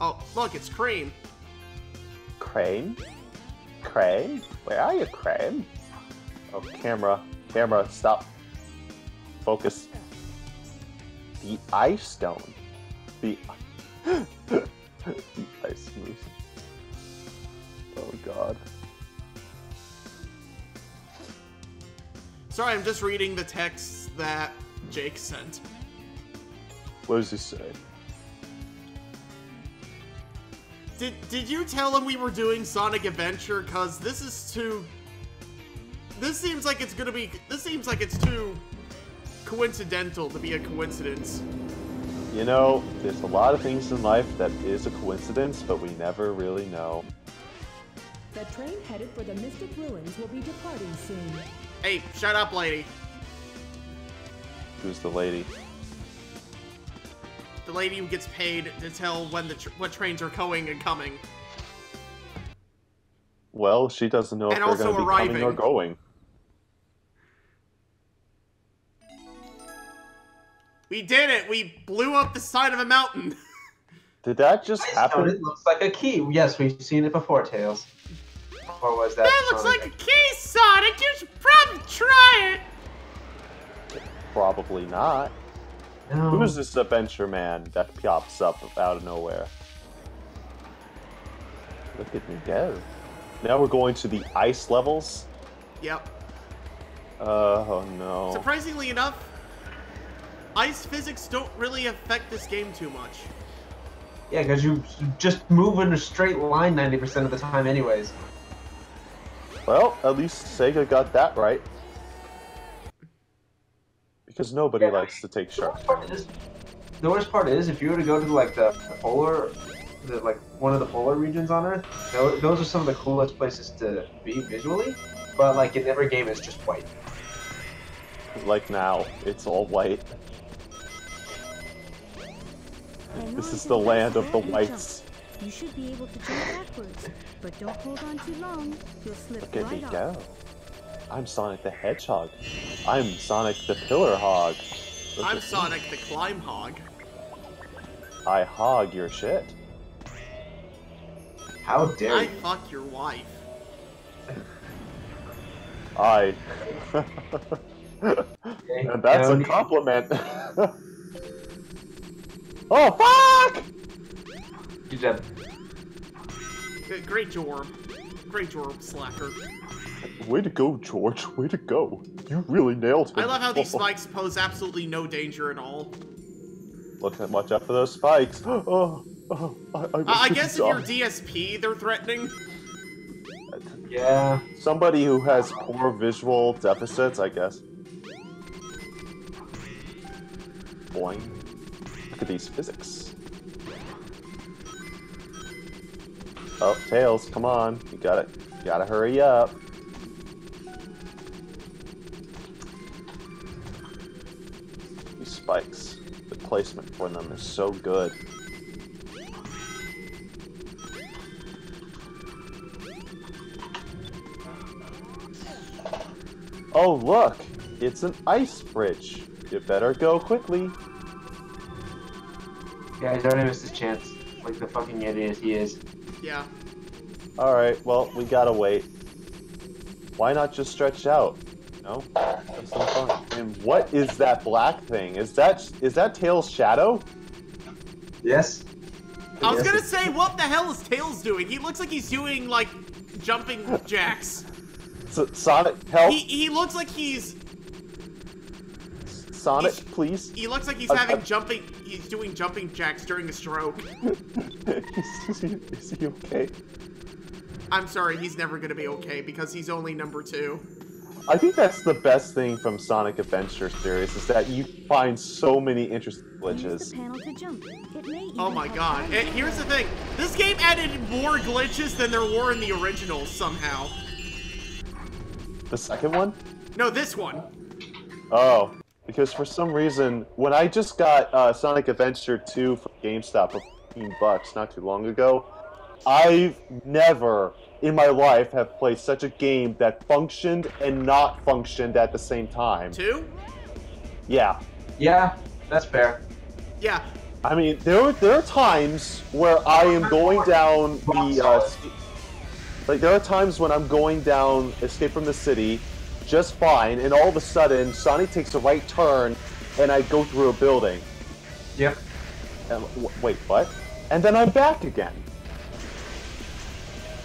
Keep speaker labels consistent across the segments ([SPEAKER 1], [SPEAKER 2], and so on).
[SPEAKER 1] Oh, look, it's cream.
[SPEAKER 2] Crane? Crane? Where are you, Crane? Oh, camera. Camera, stop. Focus. The ice stone. The, the ice moose. Oh god.
[SPEAKER 1] Sorry, I'm just reading the text that Jake sent.
[SPEAKER 2] What does he say?
[SPEAKER 1] Did did you tell him we were doing Sonic Adventure? Cause this is too. This seems like it's gonna be. This seems like it's too coincidental to be a coincidence.
[SPEAKER 2] You know, there's a lot of things in life that is a coincidence, but we never really know.
[SPEAKER 3] The train headed for the Mystic Ruins will be departing soon.
[SPEAKER 1] Hey, shut up, lady.
[SPEAKER 2] Who's the lady?
[SPEAKER 1] The lady who gets paid to tell when the tr what trains are going and coming.
[SPEAKER 2] Well, she doesn't know if
[SPEAKER 1] And
[SPEAKER 2] they're
[SPEAKER 1] also
[SPEAKER 2] going to be coming or going.
[SPEAKER 1] We did it! We blew up the side of a mountain.
[SPEAKER 2] Did that just
[SPEAKER 4] Stone,
[SPEAKER 2] happen?
[SPEAKER 4] It looks like a key. Yes, we've seen it before, Tails. Or was that?
[SPEAKER 1] that looks
[SPEAKER 4] Sonic?
[SPEAKER 1] like a key, Sonic. You should probably try it.
[SPEAKER 2] Probably not.
[SPEAKER 4] No.
[SPEAKER 2] Who is this adventure man that pops up out of nowhere? Look at me go. Now we're going to the ice levels.
[SPEAKER 1] Yep.
[SPEAKER 2] Uh, oh no.
[SPEAKER 1] Surprisingly enough, ice physics don't really affect this game too much.
[SPEAKER 4] Yeah, because you you just move in a straight line 90% of the time, anyways.
[SPEAKER 2] Well, at least Sega got that right. Because nobody
[SPEAKER 4] Yeah.
[SPEAKER 2] likes to take
[SPEAKER 4] The
[SPEAKER 2] sharp
[SPEAKER 4] worst part is, the worst part is if you were to go to like the, the polar, the, like one of the polar regions on Earth, tho- those are some of the coolest places to be visually. But like in every game, it's just white.
[SPEAKER 2] Like now, it's all white. This is the land of the
[SPEAKER 3] grab and
[SPEAKER 2] whites.
[SPEAKER 3] You should be able to jump backwards, but don't hold on too long. You'll slip
[SPEAKER 2] Look at me
[SPEAKER 3] right off.
[SPEAKER 2] go. I'm Sonic the Hedgehog. I'm Sonic the Pillar Hog. Look
[SPEAKER 1] I'm. Sonic the Climb Hog.
[SPEAKER 2] I hog your shit.
[SPEAKER 4] How dare
[SPEAKER 1] I
[SPEAKER 4] you?
[SPEAKER 1] fuck your wife.
[SPEAKER 2] I. And that's a compliment. oh fuck!
[SPEAKER 4] You did.
[SPEAKER 1] Uh, Great Jorb. Great Jorb, slacker.
[SPEAKER 2] Way to go, George. Way to go. You really nailed him.
[SPEAKER 1] I love how these spikes pose absolutely no danger at all.
[SPEAKER 2] Look, at watch out for those spikes. Oh, oh I, I,
[SPEAKER 1] Uh, I
[SPEAKER 2] almost
[SPEAKER 1] guess if
[SPEAKER 2] died.
[SPEAKER 1] you're DSP, they're threatening.
[SPEAKER 4] Yeah.
[SPEAKER 2] Somebody who has poor visual deficits, I guess. Boing. Look at these physics. Oh, Tails, come on. You gotta, you gotta hurry up. Placement for them is so good. Oh, look! It's an ice bridge. You better go quickly.
[SPEAKER 4] Yeah, he's already missed his chance. Like the fucking idiot he is.
[SPEAKER 1] Yeah.
[SPEAKER 2] Alright, well, we gotta wait. Why not just stretch out? No? Have some fun. And what is that black thing? Is that is that Tails' shadow?
[SPEAKER 4] Yes.
[SPEAKER 1] I was
[SPEAKER 4] Yes.
[SPEAKER 1] gonna say, what the hell is Tails doing? He looks like he's doing, like, jumping jacks.
[SPEAKER 2] S- Sonic, help!
[SPEAKER 1] He, he looks like he's...
[SPEAKER 2] Sonic,
[SPEAKER 1] he's-
[SPEAKER 2] please.
[SPEAKER 1] He looks like he's
[SPEAKER 2] Uh,
[SPEAKER 1] having
[SPEAKER 2] uh,
[SPEAKER 1] jumping... He's doing jumping jacks during a stroke.
[SPEAKER 2] is, he, is he okay?
[SPEAKER 1] I'm sorry, he's never gonna be okay because he's only number two.
[SPEAKER 2] I think that's the best thing from Sonic Adventure series is that you find so many interesting glitches.
[SPEAKER 3] the panel to jump. It may
[SPEAKER 1] Oh my god.
[SPEAKER 3] time
[SPEAKER 1] And here's the thing. This game added more glitches than there were in the original somehow.
[SPEAKER 2] The second one?
[SPEAKER 1] No, this one.
[SPEAKER 2] Oh, because for some reason, when I just got uh, Sonic Adventure 2 from GameStop for 15 bucks not too long ago, I've never in my life have played such a game that functioned and not functioned at the same time.
[SPEAKER 1] Two?
[SPEAKER 2] Yeah,
[SPEAKER 4] Yeah, that's fair.
[SPEAKER 1] Yeah.
[SPEAKER 2] I mean, there are, there are times where I am going down the uh, like there are times when I'm going down Escape from the City just fine, and all of a sudden Sonic takes a right turn, and I go through a building.
[SPEAKER 4] Yep.
[SPEAKER 2] And, w- wait, what? And then I'm back again.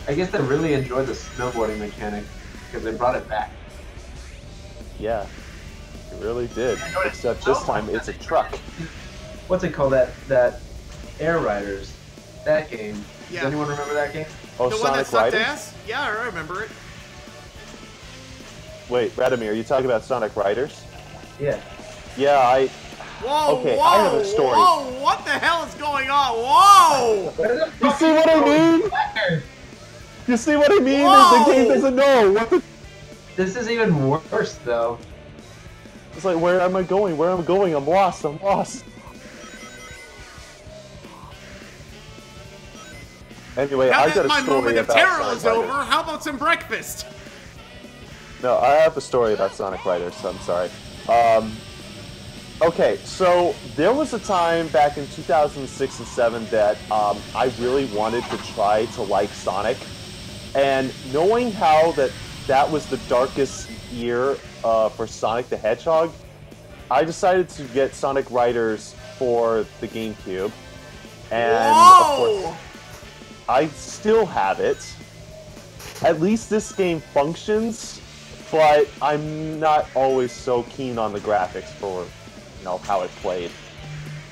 [SPEAKER 4] I guess they really enjoyed the snowboarding mechanic because they brought it back.
[SPEAKER 2] Yeah, it really did. Except this time it's a truck.
[SPEAKER 4] What's it called? That that Air Riders, that game.
[SPEAKER 1] Yeah.
[SPEAKER 4] Does anyone remember that game?
[SPEAKER 2] Oh,
[SPEAKER 1] the one that
[SPEAKER 2] Sonic
[SPEAKER 1] sucked
[SPEAKER 2] Riders.
[SPEAKER 1] ass? Yeah, I remember it.
[SPEAKER 2] Wait, Radomir, you talking about Sonic Riders?
[SPEAKER 4] Yeah.
[SPEAKER 2] Yeah, I.
[SPEAKER 1] Whoa,
[SPEAKER 2] Okay,
[SPEAKER 1] whoa,
[SPEAKER 2] I have a story.
[SPEAKER 1] whoa, what the hell is going on? Whoa!
[SPEAKER 2] You see what I mean? You see what I mean?
[SPEAKER 1] Whoa!
[SPEAKER 2] The game doesn't know what the.
[SPEAKER 4] This is even worse though.
[SPEAKER 2] It's like, where am I going? Where am I going? I'm lost. I'm lost. Anyway,
[SPEAKER 1] now
[SPEAKER 2] I
[SPEAKER 1] that
[SPEAKER 2] got a
[SPEAKER 1] my
[SPEAKER 2] story
[SPEAKER 1] moment of
[SPEAKER 2] about
[SPEAKER 1] terror
[SPEAKER 2] Sonic
[SPEAKER 1] is
[SPEAKER 2] Riders.
[SPEAKER 1] over, how about some breakfast?
[SPEAKER 2] No, I have a story about Sonic Riders, so I'm sorry. Um, okay, so there was a time back in 2006 and 7 that um, I really wanted to try to like Sonic. And knowing how that that was the darkest year uh, for Sonic the Hedgehog, I decided to get Sonic Riders for the GameCube. And of course, I still have it. At least this game functions, but I'm not always so keen on the graphics for, you know, how it played.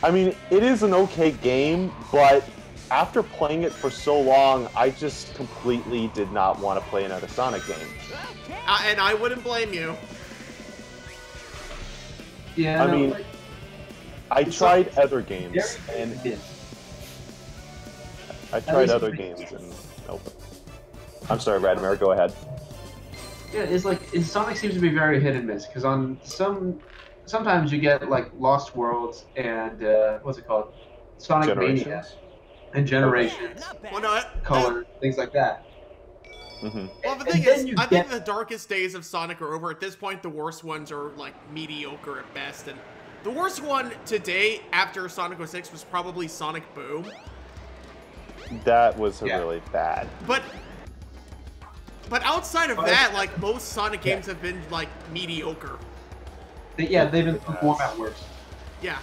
[SPEAKER 2] I mean, it is an okay game, but after playing it for so long, I just completely did not want to play another Sonic game.
[SPEAKER 1] Uh, and I wouldn't blame you.
[SPEAKER 4] Yeah.
[SPEAKER 2] I
[SPEAKER 4] no,
[SPEAKER 2] mean,
[SPEAKER 4] like,
[SPEAKER 2] I tried
[SPEAKER 4] like-
[SPEAKER 2] other games, and
[SPEAKER 4] yeah.
[SPEAKER 2] I tried other games, and nope. I'm sorry, Radimir, go ahead.
[SPEAKER 4] Yeah, it's like it, Sonic seems to be very hit and miss because on some sometimes you get like Lost Worlds and uh, what's it called, Sonic Mania
[SPEAKER 2] Generations.
[SPEAKER 4] And Generations,
[SPEAKER 1] Well, no, that-
[SPEAKER 4] Color, things like that.
[SPEAKER 2] hmm
[SPEAKER 1] Well, the thing
[SPEAKER 4] then
[SPEAKER 1] is, I
[SPEAKER 4] get-
[SPEAKER 1] think the darkest days of Sonic are over. At this point, the worst ones are like mediocre at best. And the worst one today after Sonic 06 was probably Sonic Boom.
[SPEAKER 2] That was
[SPEAKER 4] Yeah.
[SPEAKER 2] really bad.
[SPEAKER 1] But but outside of
[SPEAKER 4] But-
[SPEAKER 1] that, like most Sonic
[SPEAKER 4] Yeah.
[SPEAKER 1] games have been like mediocre.
[SPEAKER 4] They, yeah, they've been format worse.
[SPEAKER 1] Yeah.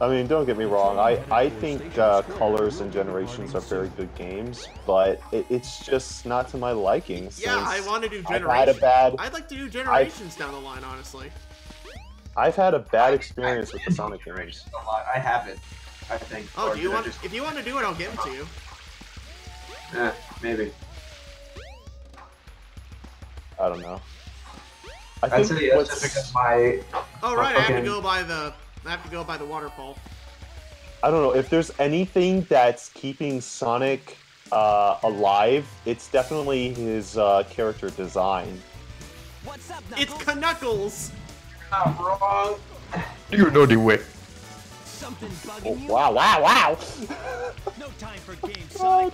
[SPEAKER 2] I mean, don't get me wrong. I, I think uh, Colors and Generations are very good games, but it, it's just not to my liking.
[SPEAKER 1] Yeah, I want to do
[SPEAKER 2] I've had a
[SPEAKER 1] Generations.
[SPEAKER 2] bad,
[SPEAKER 1] I'd like to do Generations down the line, honestly.
[SPEAKER 2] I've had a bad experience with the Sonic games.
[SPEAKER 4] I haven't. I think.
[SPEAKER 1] Oh,
[SPEAKER 4] Or
[SPEAKER 1] do you want?
[SPEAKER 4] Just,
[SPEAKER 1] If you want to do it, I'll give it to you.
[SPEAKER 4] eh, maybe.
[SPEAKER 2] I don't know. I
[SPEAKER 4] I'd
[SPEAKER 2] think
[SPEAKER 4] say yes,
[SPEAKER 2] what's,
[SPEAKER 4] just because my
[SPEAKER 1] Oh right, I have to go by the. I have to go by the waterfall.
[SPEAKER 2] I don't know if there's anything that's keeping Sonic uh, alive. It's definitely his uh, character design.
[SPEAKER 5] What's up,
[SPEAKER 1] It's
[SPEAKER 5] Knuckles?
[SPEAKER 1] Knuckles.
[SPEAKER 4] not wrong.
[SPEAKER 6] You know the way.
[SPEAKER 5] Something
[SPEAKER 2] Oh,
[SPEAKER 5] you?
[SPEAKER 2] wow! Wow! Wow!
[SPEAKER 5] No time for games, Sonic.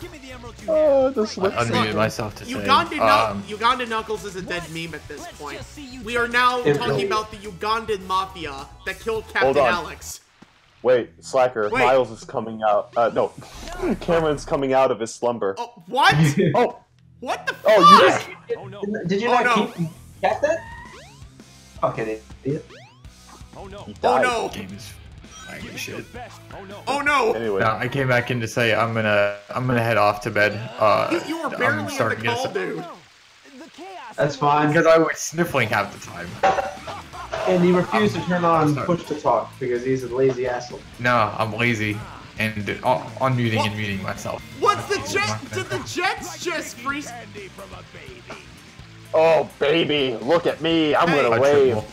[SPEAKER 5] Give me the emerald.
[SPEAKER 2] Oh, the
[SPEAKER 6] I
[SPEAKER 2] slip.
[SPEAKER 6] unmuted myself to say.
[SPEAKER 1] Uganda,
[SPEAKER 6] Um,
[SPEAKER 1] Uganda Knuckles is a dead
[SPEAKER 5] What?
[SPEAKER 1] meme at this point.
[SPEAKER 5] see you
[SPEAKER 1] We are now talking
[SPEAKER 4] really-
[SPEAKER 1] about the Ugandan mafia that killed Captain. Alex.
[SPEAKER 2] Wait, Slacker.
[SPEAKER 1] Wait.
[SPEAKER 2] Miles is coming out. Uh, no, Cameron's coming out of his slumber.
[SPEAKER 1] Oh, what?
[SPEAKER 2] Oh,
[SPEAKER 1] what the fuck?
[SPEAKER 2] oh, you just.
[SPEAKER 5] Oh no.
[SPEAKER 4] Did you
[SPEAKER 1] Oh,
[SPEAKER 4] not
[SPEAKER 1] no.
[SPEAKER 4] keep catch that? Okay, idiot.
[SPEAKER 5] Oh no.
[SPEAKER 2] He
[SPEAKER 1] Oh
[SPEAKER 2] died.
[SPEAKER 1] no.
[SPEAKER 6] Game is shit.
[SPEAKER 5] Oh no.
[SPEAKER 1] Oh no.
[SPEAKER 2] Anyway,
[SPEAKER 6] No, I came back in to say I'm gonna I'm gonna head off to bed. Uh,
[SPEAKER 1] You, you were
[SPEAKER 6] I'm
[SPEAKER 1] barely in the
[SPEAKER 6] starting to get
[SPEAKER 1] call, dude.
[SPEAKER 4] That's fine.
[SPEAKER 6] Because I was sniffling half the time.
[SPEAKER 4] And he refused to turn on push to talk because he's a lazy asshole.
[SPEAKER 6] No, I'm lazy and uh, unmuting and muting myself.
[SPEAKER 1] What's the jet? Did the Jets just freeze?
[SPEAKER 2] oh baby, look at me! I'm
[SPEAKER 1] Hey.
[SPEAKER 2] gonna wave.
[SPEAKER 6] triple.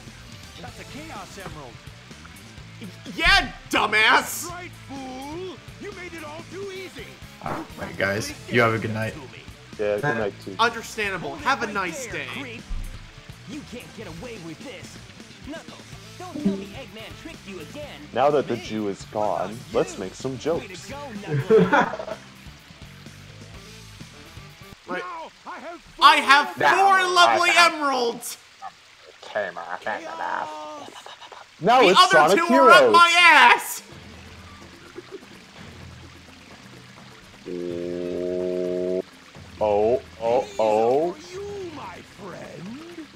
[SPEAKER 5] That's a chaos emerald.
[SPEAKER 1] Yeah, dumbass.
[SPEAKER 5] Right, fool. You made it all too easy.
[SPEAKER 6] Alright, guys, you have a good night.
[SPEAKER 2] Yeah, good night too.
[SPEAKER 1] Understandable. Have a nice day.
[SPEAKER 5] You can't get away with this. Knuckles, don't tell me Eggman tricked you again.
[SPEAKER 2] Now that the Jew is gone, let's make some jokes.
[SPEAKER 5] go, Knuckles.
[SPEAKER 1] Right.
[SPEAKER 5] Now I have
[SPEAKER 1] I have
[SPEAKER 2] Now,
[SPEAKER 1] four
[SPEAKER 2] I
[SPEAKER 1] lovely
[SPEAKER 2] have-
[SPEAKER 1] emeralds.
[SPEAKER 2] Camera, Now
[SPEAKER 1] The
[SPEAKER 2] it's
[SPEAKER 1] other
[SPEAKER 2] Sonic
[SPEAKER 1] two
[SPEAKER 2] Heroes.
[SPEAKER 1] are up my ass!
[SPEAKER 2] Oh, oh, oh.
[SPEAKER 5] You, my friend.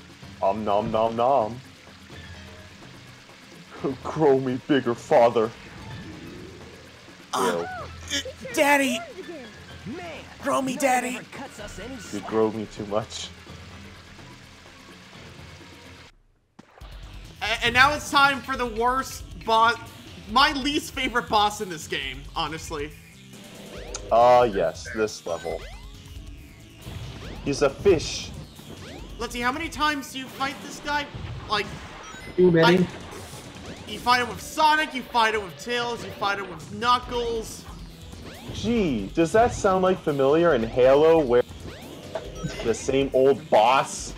[SPEAKER 2] Om nom nom nom. Grow me bigger, father. Ew.
[SPEAKER 1] Daddy!
[SPEAKER 5] Man,
[SPEAKER 1] Grow me,
[SPEAKER 5] no
[SPEAKER 1] Daddy.
[SPEAKER 5] cuts us any
[SPEAKER 2] You grow me too much.
[SPEAKER 1] And now it's time for the worst boss, my least favorite boss in this game, honestly.
[SPEAKER 2] Ah, yes, this level. He's a fish.
[SPEAKER 1] Let's see, how many times do you fight this guy? Like,
[SPEAKER 4] Too many.
[SPEAKER 1] I- you fight him with Sonic, you fight him with Tails, you fight him with Knuckles.
[SPEAKER 2] Gee, does that sound like familiar in Halo where the same old boss?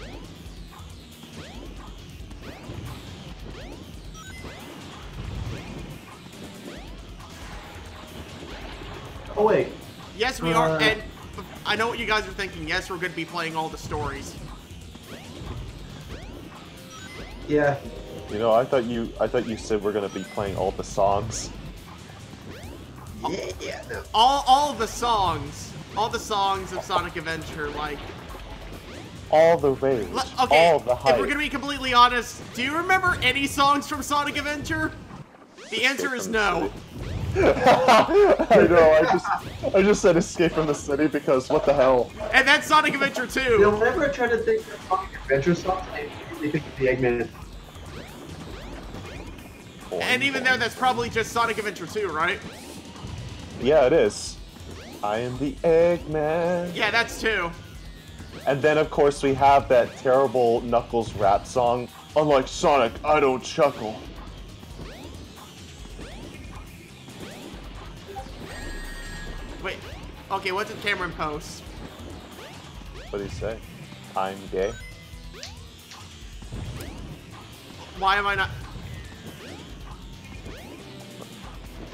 [SPEAKER 4] Oh wait.
[SPEAKER 1] Yes, we are,
[SPEAKER 4] Uh.
[SPEAKER 1] and I know what you guys are thinking. Yes, we're going to be playing all the stories.
[SPEAKER 4] Yeah.
[SPEAKER 2] You know, I thought you I thought you said we're gonna be playing all the songs.
[SPEAKER 4] Yeah. Yeah. No.
[SPEAKER 1] All, all the songs, all the songs of Sonic Adventure, like,
[SPEAKER 2] All the rage.
[SPEAKER 1] le- okay,
[SPEAKER 2] all the
[SPEAKER 1] high-
[SPEAKER 2] if
[SPEAKER 1] we're gonna be completely honest, do you remember any songs from Sonic Adventure? The answer is no.
[SPEAKER 2] I know, I just I just said escape from the city because what the hell?
[SPEAKER 1] And that's Sonic Adventure 2.
[SPEAKER 4] You'll never try to think of Sonic Adventure songs and immediately think of the Eggman.
[SPEAKER 1] And even there, that's probably just Sonic Adventure 2, right?
[SPEAKER 2] Yeah, it is. I am the Eggman.
[SPEAKER 1] Yeah, that's 2.
[SPEAKER 2] And then of course we have that terrible Knuckles rap song. Unlike Sonic, I don't chuckle.
[SPEAKER 1] Okay, what did Cameron post?
[SPEAKER 2] What did he say? I'm gay.
[SPEAKER 1] Why am I not?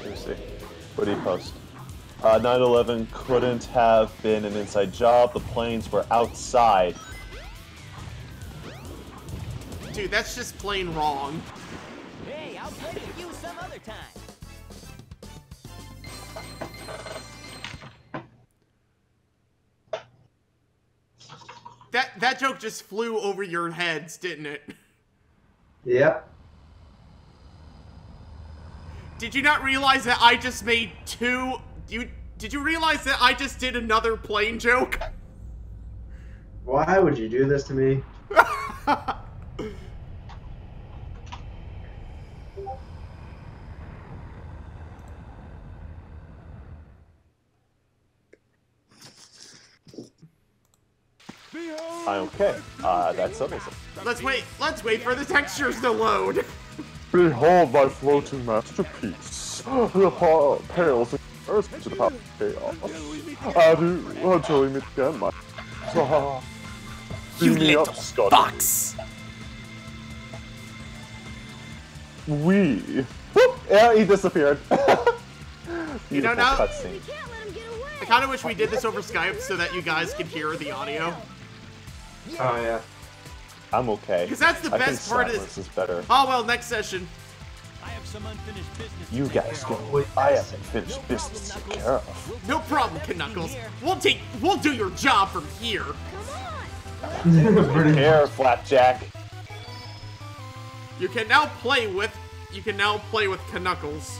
[SPEAKER 2] Let me see. What did he post? Uh, 9/11 couldn't have been an inside job. The planes were outside.
[SPEAKER 1] Dude, that's just plain wrong.
[SPEAKER 5] Hey, I'll play with you some other time.
[SPEAKER 1] That that joke just flew over your heads, didn't it?
[SPEAKER 4] Yep.
[SPEAKER 1] Did you not realize that I just made two? You did you realize that I just did another plane joke?
[SPEAKER 4] Why would you do this to me?
[SPEAKER 2] okay. Uh, that settles it.
[SPEAKER 1] let's wait. Let's wait for the textures to load.
[SPEAKER 2] Behold my floating masterpiece. The power pales in comparison to the power of chaos. Adieu until we meet again, my. Beam me up, Scotty.
[SPEAKER 1] Box.
[SPEAKER 2] We. Whoop! Yeah, he disappeared.
[SPEAKER 1] You know,
[SPEAKER 2] Beautiful
[SPEAKER 1] now-
[SPEAKER 2] cutscene.
[SPEAKER 3] You can't let him get away.
[SPEAKER 1] I kind of wish we did this over Skype so that you guys could hear the audio.
[SPEAKER 4] Oh yeah.
[SPEAKER 2] I'm okay.
[SPEAKER 1] Because that's the
[SPEAKER 2] I think
[SPEAKER 1] best part is-
[SPEAKER 2] silence is better.
[SPEAKER 1] Oh well, next session.
[SPEAKER 5] I have some unfinished business.
[SPEAKER 2] You guys
[SPEAKER 5] care
[SPEAKER 2] go.
[SPEAKER 5] of.
[SPEAKER 2] I have some finished business to take care of.
[SPEAKER 1] No problem, Knuckles. We'll take. We'll do your job from here.
[SPEAKER 3] Come on.
[SPEAKER 2] Here, Flapjack.
[SPEAKER 1] You can now play with. You can now play with Knuckles.